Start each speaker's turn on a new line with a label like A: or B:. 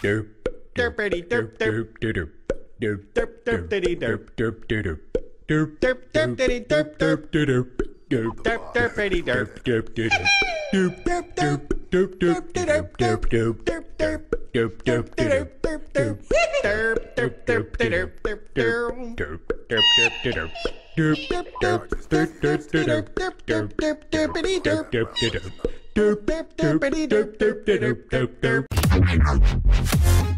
A: Derpity derp derp. Derp derp. Derp derp derp. Derp derp. Derp derp. Derp derp. Derp derp derp derp. Derp derp. Derp derp derp derp derp. Derp derp derp derp derp derp. Derp derp derp derp. Derp derp derp derp derp derp derp derp derp derp derp derp. Derp derp derp derp derp derp derp. I'm